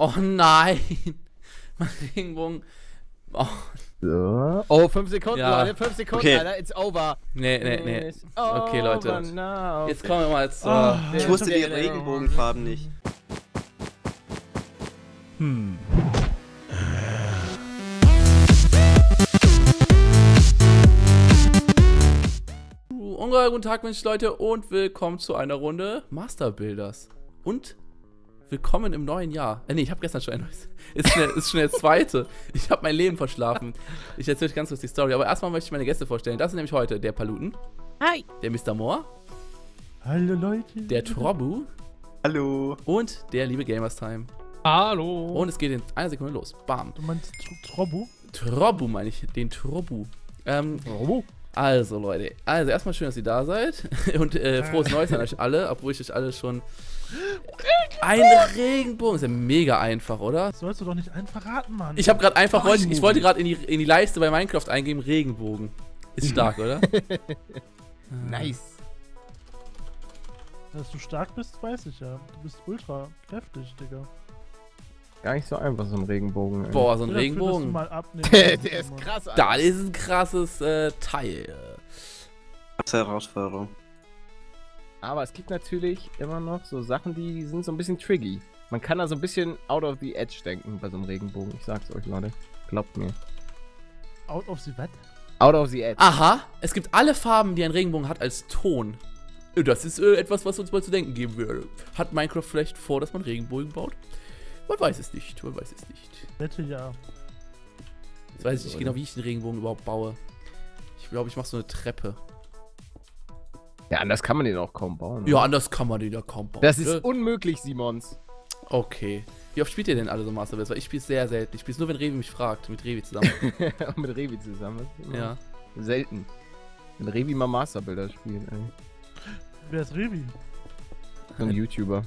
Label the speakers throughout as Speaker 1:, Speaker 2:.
Speaker 1: Oh nein. Mein Regenbogen. Oh,
Speaker 2: So. Oh, 5 Sekunden,
Speaker 1: Ja.
Speaker 2: Leute. 5 Sekunden,
Speaker 3: Okay.
Speaker 2: Alter. It's over.
Speaker 1: nee, nee, nee.
Speaker 2: It's
Speaker 1: Okay, Leute.
Speaker 2: now.
Speaker 1: Jetzt kommen wir mal zur.
Speaker 4: Ah.
Speaker 3: Ich wusste die Regenbogenfarben nicht.
Speaker 4: Hm.
Speaker 1: Ungeheuer guten Tag, Mensch, Leute, und willkommen zu einer Runde Master Builders. Und willkommen im neuen Jahr. Äh, nee, ich habe gestern schon ein neues. Ist schon, der- ist schon der zweite. Ich habe mein Leben verschlafen. Ich erzähle euch ganz kurz die Story. Aber erstmal möchte ich meine Gäste vorstellen. Das sind nämlich heute der Paluten.
Speaker 2: Hi.
Speaker 1: Der Mr. Moore.
Speaker 4: Hallo Leute.
Speaker 1: Der Trobu.
Speaker 3: Hallo.
Speaker 1: Und der liebe Gamerstime.
Speaker 2: Hallo.
Speaker 1: Und es geht in einer Sekunde los. Bam.
Speaker 4: Du meinst Tr- Trobu?
Speaker 1: Trobu meine ich. Den Trobu. Ähm,
Speaker 2: Oh.
Speaker 1: Also, Leute. Also, erstmal schön, dass ihr da seid. Und äh, frohes Neues an euch alle, obwohl ich euch alle schon. Ein Regenbogen. Ist ja mega einfach, oder?
Speaker 4: Das sollst du doch nicht einfach raten, Mann.
Speaker 1: Ich habe gerade einfach. Wollte, ich wollte gerade in die, in die Leiste bei Minecraft eingeben: Regenbogen. Ist stark, oder?
Speaker 2: Nice.
Speaker 4: Dass du stark bist, weiß ich ja. Du bist ultra kräftig, Digga.
Speaker 5: Gar nicht so einfach, so ein Regenbogen. ey.
Speaker 1: Boah, so ein
Speaker 4: du
Speaker 1: Regenbogen.
Speaker 4: mal abnehmen
Speaker 2: Der
Speaker 4: kannst,
Speaker 2: ist krass,
Speaker 1: Da ist ein krasses äh, Teil.
Speaker 3: Eine Herausforderung.
Speaker 5: Aber es gibt natürlich immer noch so Sachen, die sind so ein bisschen triggy. Man kann da so ein bisschen out of the edge denken bei so einem Regenbogen. Ich sag's euch, Leute. Glaubt mir.
Speaker 4: Out of the Wet?
Speaker 5: Out of the edge.
Speaker 1: Aha, es gibt alle Farben, die ein Regenbogen hat, als Ton. Äh, Das ist äh, etwas, was uns mal zu denken geben würde. Hat Minecraft vielleicht vor, dass man Regenbogen baut? Man weiß es nicht, man weiß es nicht.
Speaker 4: Wette ja.
Speaker 1: Jetzt weiß ich nicht genau, wie ich den Regenbogen überhaupt baue. Ich glaube, ich mache so eine Treppe.
Speaker 5: Ja, anders kann man den auch kaum bauen.
Speaker 1: Ja,
Speaker 5: oder?
Speaker 1: anders kann man den ja kaum bauen.
Speaker 5: Das
Speaker 1: ne?
Speaker 5: ist unmöglich, Simons.
Speaker 1: Okay. Wie oft spielt ihr denn alle so Master Race? Weil ich spiele sehr selten. Ich spiele nur, wenn Revi mich fragt. Mit Revi zusammen.
Speaker 5: Mit Revi zusammen.
Speaker 1: Ja.
Speaker 5: Selten. Wenn Revi mal Masterbilder spielt, ey.
Speaker 4: Wer ist Revi?
Speaker 5: Ein YouTuber.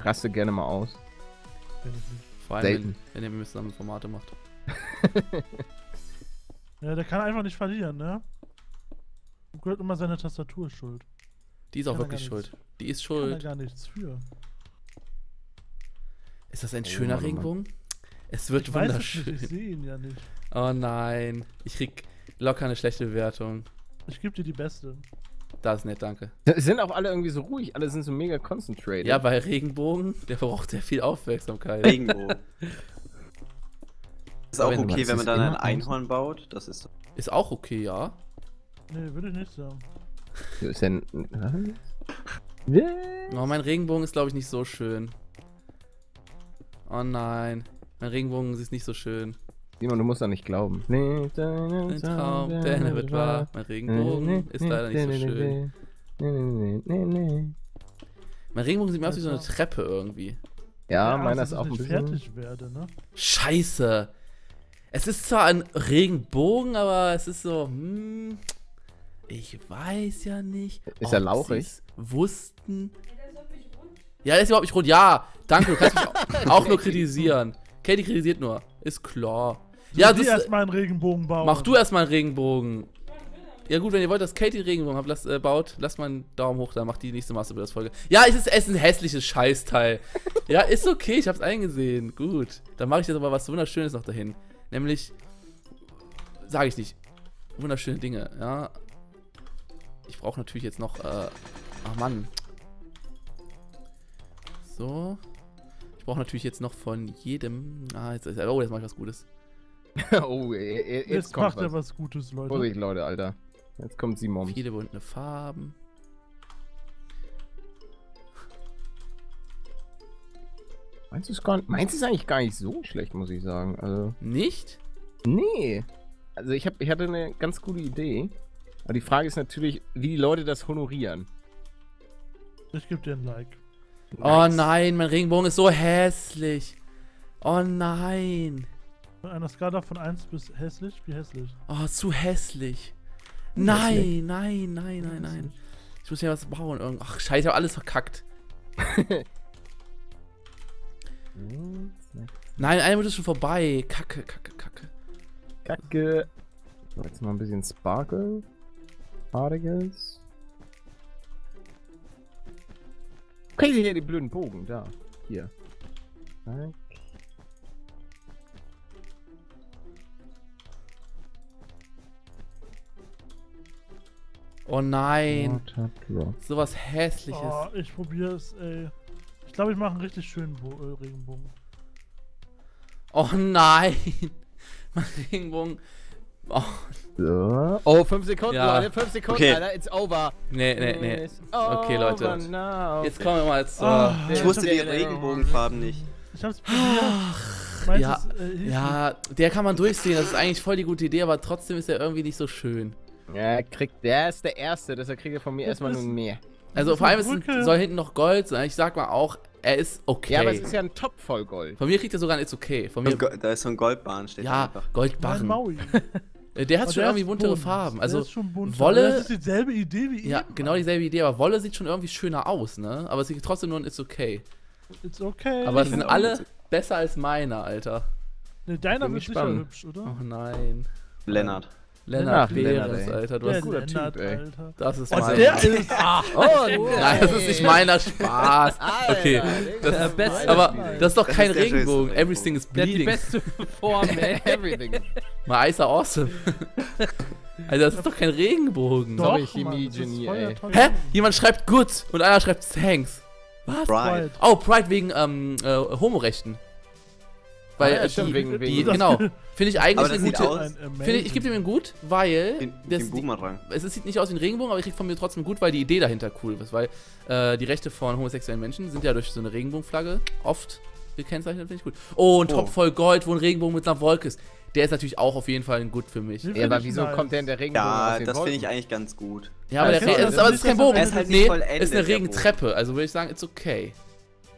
Speaker 5: Raste gerne mal aus.
Speaker 1: Vor allem, wenn,
Speaker 5: Selten.
Speaker 1: wenn er mit mir zusammen Formate macht.
Speaker 4: Ja, der kann einfach nicht verlieren, ne? Gehört immer seine Tastatur schuld.
Speaker 1: Die ist auch
Speaker 4: Kann
Speaker 1: wirklich schuld. Die ist
Speaker 4: Kann er
Speaker 1: schuld.
Speaker 4: gar nichts für.
Speaker 1: Ist das ein
Speaker 5: Oh,
Speaker 1: schöner
Speaker 5: Mann, Mann.
Speaker 1: Regenbogen? Es wird
Speaker 4: Ich weiß es
Speaker 1: wunderschön.
Speaker 4: nicht, ich sehe ihn ja nicht.
Speaker 1: Oh nein. Ich krieg locker eine schlechte Bewertung.
Speaker 4: Ich gebe dir die beste.
Speaker 1: Das ist nett, danke.
Speaker 5: Sind auch alle irgendwie so ruhig. Alle sind so mega concentrated.
Speaker 1: Ja, bei Regenbogen, der braucht sehr viel Aufmerksamkeit.
Speaker 3: Regenbogen. Ist auch
Speaker 1: wenn du
Speaker 3: okay, wenn man dann ein Einhorn baut. Das ist.
Speaker 1: Ist auch okay, ja.
Speaker 4: Nee, würde ich nicht sagen.
Speaker 5: Ist denn.
Speaker 1: Oh, mein Regenbogen ist, glaube ich, nicht so schön. Oh nein. Mein Regenbogen ist nicht so schön.
Speaker 5: Simon, du musst da nicht glauben. Nee,
Speaker 1: Ein Traum, der ne wird wahr. Mein Regenbogen ist leider nicht so schön. Mein Regenbogen sieht mir aus wie so eine Treppe irgendwie.
Speaker 5: Ja,
Speaker 4: Angst,
Speaker 5: meiner
Speaker 4: dass
Speaker 5: ist
Speaker 4: ich
Speaker 5: auch ein
Speaker 4: nicht
Speaker 5: bisschen.
Speaker 4: fertig werde, ne?
Speaker 1: Scheiße. Es ist zwar ein Regenbogen, aber es ist so, hm, ich weiß ja nicht.
Speaker 5: Ist er
Speaker 1: ob
Speaker 5: lauchig?
Speaker 1: Wussten. Ja, der ist überhaupt nicht rund. Ja, danke, du kannst mich auch, auch nur kritisieren. Katie kritisiert nur. Ist klar. Ja, das ist,
Speaker 4: erstmal einen Regenbogen bauen.
Speaker 1: mach du erstmal einen Regenbogen. Ja gut, wenn ihr wollt, dass Katie einen Regenbogen habt, lasst, äh, baut, lasst mal einen Daumen hoch, dann macht die nächste Master Folge. Ja, es ist, es ist ein hässliches Scheißteil. ja, ist okay, ich hab's eingesehen. Gut. Dann mache ich jetzt aber was Wunderschönes noch dahin. Nämlich, sage ich nicht, wunderschöne Dinge, ja. Ich brauche natürlich jetzt noch, äh, ach Mann. So. Ich brauche natürlich jetzt noch von jedem, ah, jetzt, ist- oh, jetzt mache ich was Gutes.
Speaker 5: oh, eh, eh, jetzt,
Speaker 4: Jetzt
Speaker 5: kommt
Speaker 4: macht er
Speaker 5: was.
Speaker 4: was Gutes, Leute.
Speaker 5: Vorsicht, Leute, Alter. Jetzt kommt Simon.
Speaker 1: Viele bunte Farben.
Speaker 5: Meinst du es gar eigentlich gar nicht so schlecht, muss ich sagen. Also,
Speaker 1: Nicht?
Speaker 5: nee. Also, ich, hab, ich hatte eine ganz gute Idee. Aber die Frage ist natürlich, wie die Leute das honorieren.
Speaker 4: Ich gebe dir ein Like.
Speaker 1: Oh nein, mein Regenbogen ist so hässlich. Oh nein.
Speaker 4: Von einer Skala von 1 bis hässlich, wie hässlich?
Speaker 1: Oh, zu hässlich. Nein, nein, nein, nein, nein. Ich muss ja was bauen. irgend- Ach, scheiße, ich habe alles verkackt. Nein, eine Minute ist schon vorbei. Kacke, kacke, kacke.
Speaker 5: Kacke. So, jetzt mal ein bisschen Sparkle. Particles. Okay, hier die blöden Bogen, da. Hier.
Speaker 1: Oh nein. Sowas hässliches.
Speaker 4: Oh, ich probiere es, ey. Ich glaube, ich mache einen richtig schönen Bo äh, Regenbogen.
Speaker 1: Oh nein. Mein Regenbogen. Oh,
Speaker 5: So. Oh, 5 Sekunden,
Speaker 1: Ja.
Speaker 5: Leute. 5 Sekunden,
Speaker 3: Okay.
Speaker 5: Alter. It's over.
Speaker 1: nee, nee, nee.
Speaker 5: It's
Speaker 1: Okay, Leute.
Speaker 5: now.
Speaker 1: Jetzt kommen wir mal zur.
Speaker 4: Ah.
Speaker 3: Ich wusste die Regenbogenfarben nicht.
Speaker 4: Ich hab's probiert. Meinst
Speaker 1: Ja,
Speaker 4: es, äh,
Speaker 1: Ja, der kann man durchsehen. Das ist eigentlich voll die gute Idee, aber trotzdem ist er irgendwie nicht so schön.
Speaker 5: Ja, er kriegt, der ist der Erste, deshalb kriegt er von mir
Speaker 4: Das
Speaker 5: erstmal nur mehr.
Speaker 1: Also vor allem
Speaker 4: Brücke.
Speaker 1: soll hinten noch Gold sein. Ich sag mal auch, er ist okay.
Speaker 5: Ja, aber es ist ja ein Top voll Gold.
Speaker 1: Von mir kriegt er sogar ein It's okay. Von mir,
Speaker 3: Da ist so ein Goldbahn, steht
Speaker 1: ja,
Speaker 3: einfach.
Speaker 1: Goldbarren. Der hat
Speaker 4: Aber
Speaker 1: schon
Speaker 4: der
Speaker 1: irgendwie buntere
Speaker 4: bunt.
Speaker 1: Farben.
Speaker 4: Der
Speaker 1: Also
Speaker 4: ist schon bunt.
Speaker 1: Wolle-
Speaker 4: Das ist dieselbe Idee wie
Speaker 1: Ja,
Speaker 4: eben.
Speaker 1: genau dieselbe Idee, aber Wolle sieht schon irgendwie schöner aus, ne? Aber es sieht trotzdem nur ein It's okay.
Speaker 4: It's okay.
Speaker 1: Aber es sind alle besser als meiner, Alter.
Speaker 4: ne, deiner wird sicher hübsch, oder?
Speaker 1: Oh nein.
Speaker 3: Lennart.
Speaker 1: Lennart Behrens. Alter. Du hast,
Speaker 5: guter Typ, ey.
Speaker 4: Alter.
Speaker 1: das ist
Speaker 4: Und
Speaker 1: meiner.
Speaker 4: der ist. Ah,
Speaker 5: Oh,
Speaker 1: Nein, das ist nicht meiner Spaß. Okay. Das
Speaker 2: Der
Speaker 1: ist,
Speaker 2: beste
Speaker 1: aber das ist doch
Speaker 3: Das
Speaker 1: kein
Speaker 3: ist schönste
Speaker 1: Regenbogen. Everything is
Speaker 2: Der hat die
Speaker 1: bleeding.
Speaker 2: beste Form, ey.
Speaker 5: Everything.
Speaker 1: My eyes are awesome. Also das ist doch kein Regenbogen.
Speaker 5: Sorry,
Speaker 4: Doch,
Speaker 5: Chemie
Speaker 4: Mann, das ist
Speaker 5: Genie,
Speaker 4: voll der
Speaker 5: ey.
Speaker 1: Hä? Jemand schreibt good und einer schreibt thanks. Was?
Speaker 3: Pride.
Speaker 1: Oh, Pride wegen ähm, äh, Homorechten. Weil
Speaker 5: ja, stimmt,
Speaker 1: die,
Speaker 5: wegen-
Speaker 1: die,
Speaker 5: wegen-
Speaker 1: genau. Finde ich eigentlich
Speaker 3: Aber
Speaker 1: eine gute. Finde ich, ich gebe dem einen gut, weil
Speaker 3: Den,
Speaker 1: das,
Speaker 3: den Boomerang.
Speaker 1: es sieht nicht aus wie ein Regenbogen, aber ich krieg von mir trotzdem gut, weil die Idee dahinter cool ist. Weil äh, die Rechte von homosexuellen Menschen sind ja durch so eine Regenbogenflagge oft gekennzeichnet, finde ich gut. Oh, ein
Speaker 3: Oh.
Speaker 1: Top voll Gold, wo ein Regenbogen mit einer Wolke ist. Der ist natürlich auch auf jeden Fall ein gut für mich.
Speaker 5: Ja, aber wieso
Speaker 4: nice.
Speaker 5: kommt der in der Regenbogen aus
Speaker 3: Ja,
Speaker 5: den
Speaker 3: das finde ich eigentlich ganz gut.
Speaker 1: Ja, aber,
Speaker 4: Ja,
Speaker 1: der ist, aber ist kein
Speaker 4: ist ja
Speaker 1: Bogen.
Speaker 3: Er ist halt nicht
Speaker 1: nee,
Speaker 3: vollendet,
Speaker 1: ist eine Regentreppe. Also würde ich sagen, it's okay.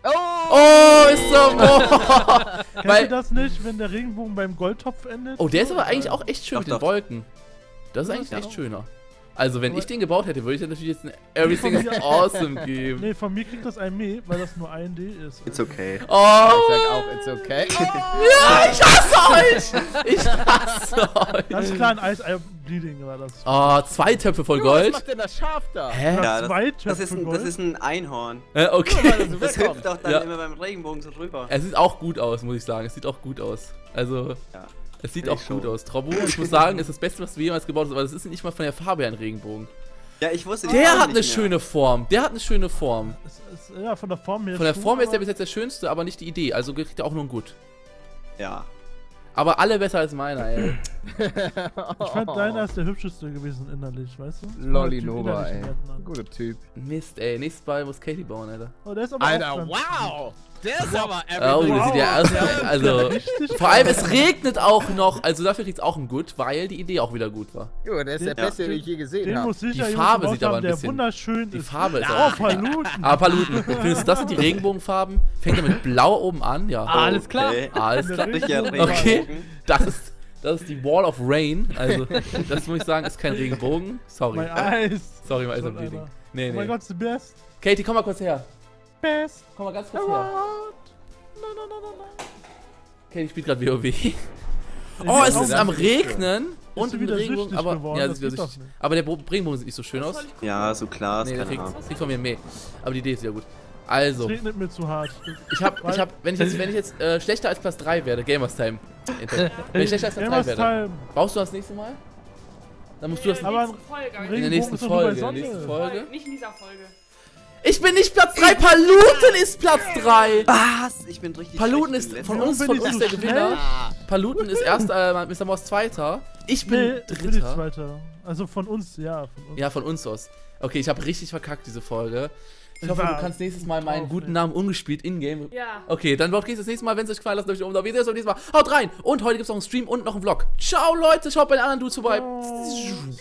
Speaker 5: Oh!
Speaker 1: Oh, ist so. Oh,
Speaker 4: Kennst
Speaker 1: weil,
Speaker 4: du das nicht, wenn der Regenbogen beim Goldtopf endet?
Speaker 1: oh der ist aber eigentlich auch echt schön
Speaker 3: Doch,
Speaker 1: mit den
Speaker 3: doch.
Speaker 1: Wolken. Das ist eigentlich echt schöner. Also, wenn
Speaker 4: Aber-
Speaker 1: ich den gebaut hätte, würde ich dann natürlich jetzt ein Everything is
Speaker 4: Ja.
Speaker 1: awesome geben.
Speaker 4: Nee, von mir kriegt das ein Me, weil das nur ein D ist.
Speaker 3: It's okay.
Speaker 1: Oh,
Speaker 5: Ich sag auch, it's okay.
Speaker 1: ja, ich hasse euch! Ich hasse euch!
Speaker 4: Das ist klar ein Eis Ei Bleeding war das.
Speaker 1: Oh, zwei Töpfe voll
Speaker 5: Was
Speaker 1: Gold.
Speaker 5: macht denn das Schaf da?
Speaker 1: Hä?
Speaker 3: Ja, das,
Speaker 4: zwei
Speaker 3: das, ist
Speaker 4: Töpfe
Speaker 3: ein, das ist ein Einhorn.
Speaker 1: Äh, okay.
Speaker 5: Also,
Speaker 3: Das hüpft doch dann
Speaker 1: Ja.
Speaker 3: immer beim Regenbogen so rüber.
Speaker 1: Es sieht auch gut aus, muss ich sagen. Es sieht auch gut aus. Also,
Speaker 3: Ja.
Speaker 1: Es sieht auch gut aus. Trobu, ich muss sagen, ist das Beste, was wir jemals gebaut haben, aber das ist nicht mal von der Farbe her ein Regenbogen.
Speaker 3: Ja, ich wusste
Speaker 1: Der hat eine
Speaker 3: mehr.
Speaker 1: schöne Form. Der hat eine schöne Form.
Speaker 4: Es ist, ja, von der Form her.
Speaker 1: Von der Form her ist der bis jetzt der schönste, aber nicht die Idee. Also kriegt er auch nur ein Gut.
Speaker 3: Ja.
Speaker 1: Aber alle besser als meiner, ey.
Speaker 4: Ich fand deiner ist der hübscheste gewesen innerlich, weißt du?
Speaker 5: Lolli Nova, ey. Guter Typ.
Speaker 1: Mist, ey. Nächstes Mal muss Katie bauen, Alter.
Speaker 4: Oh, der ist aber
Speaker 5: Alter, wow! Der ist aber
Speaker 1: Oh, das sieht ja aus.
Speaker 4: der-
Speaker 1: Also. Vor allem, es regnet auch noch. Also dafür kriegt es auch ein Gut, weil die Idee auch wieder gut war.
Speaker 5: Jo, der ist der
Speaker 4: Den-
Speaker 5: Beste, den ich je gesehen
Speaker 4: Den
Speaker 5: habe.
Speaker 4: muss sicher
Speaker 1: Die Farbe sieht aber ein
Speaker 4: der
Speaker 1: bisschen-
Speaker 4: wunderschön
Speaker 1: Die
Speaker 4: ist.
Speaker 1: Farbe ist
Speaker 4: Oh,
Speaker 1: auch.
Speaker 4: Paluten.
Speaker 1: Aber Paluten, findest du, das sind die Regenbogenfarben? Fängt er mit blau oben an? Ja.
Speaker 2: Ah, alles klar.
Speaker 3: Okay.
Speaker 1: Alles klar.
Speaker 4: Okay.
Speaker 1: Das ist, das ist die Wall of Rain. Also, das muss ich sagen, ist kein Regenbogen. Sorry.
Speaker 4: My eyes.
Speaker 1: Sorry, mal ist
Speaker 4: Schon
Speaker 1: am Bleeding.
Speaker 4: einer.
Speaker 1: Nee,
Speaker 4: Oh mein
Speaker 1: nee.
Speaker 4: Gott, the best.
Speaker 1: Katie, komm mal kurz her.
Speaker 4: Best.
Speaker 1: Komm mal ganz kurz her.
Speaker 4: No, no, no, no.
Speaker 1: Katie spielt gerade WoW. Oh, es ist am Regnen. Und
Speaker 4: wieder
Speaker 1: Regenbogen,
Speaker 4: süchtig
Speaker 1: aber
Speaker 4: geworden?
Speaker 1: ja,
Speaker 4: Das
Speaker 1: sieht wieder. Aber der Bo- Regenbogen sieht nicht so schön aus.
Speaker 3: Ja, so klar, ist
Speaker 1: Nee, der kriegt, von mir mehr. Aber die Idee ist ja gut.
Speaker 4: Es
Speaker 1: Also,
Speaker 4: regnet mir zu hart.
Speaker 1: ich hab, ich hab, wenn ich jetzt, wenn ich jetzt äh, schlechter als Platz 3 werde, Gamers Time. Wenn ich schlechter als Platz 3
Speaker 4: Gamers
Speaker 1: werde,
Speaker 4: Time.
Speaker 1: baust du das nächste Mal? Dann musst du das
Speaker 4: Aber-
Speaker 1: in der nächsten Folge. In der nächsten Folge.
Speaker 6: Nicht in dieser Folge.
Speaker 1: Ich bin nicht Platz 3, Paluten ist Platz 3.
Speaker 3: Was? Ich bin richtig
Speaker 1: Paluten ist von uns, von uns
Speaker 4: so
Speaker 1: der? Gewinner. Paluten ist erst äh, Mr. Moss Zweiter. Ich bin
Speaker 4: Nee, ich bin die
Speaker 1: Dritter.
Speaker 4: Zweite. Also von uns, ja. Von uns.
Speaker 1: Ja, von uns aus. Okay, ich habe richtig verkackt diese Folge. Ich hoffe, du kannst nächstes Mal meinen guten. Namen ungespielt in-game.
Speaker 6: Ja.
Speaker 1: Okay, dann geht es das nächste Mal, wenn es euch gefallen hat, lasst euch um. Wir sehen uns beim nächsten Mal. Haut rein! Und heute gibt es noch einen Stream und noch einen Vlog. Ciao, Leute. Schaut bei den anderen Dudes vorbei.
Speaker 4: Oh, Stream.